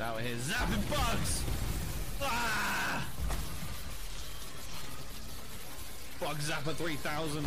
Out here zapping bugs! Ah! Bug Zapper 3000.